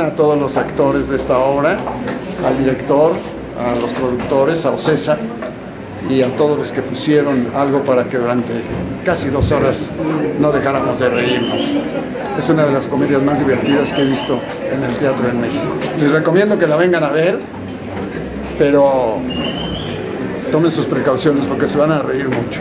A todos los actores de esta obra, al director, a los productores, a Ocesa y a todos los que pusieron algo para que durante casi dos horas no dejáramos de reírnos. Es una de las comedias más divertidas que he visto en el teatro en México. Les recomiendo que la vengan a ver, pero tomen sus precauciones porque se van a reír mucho.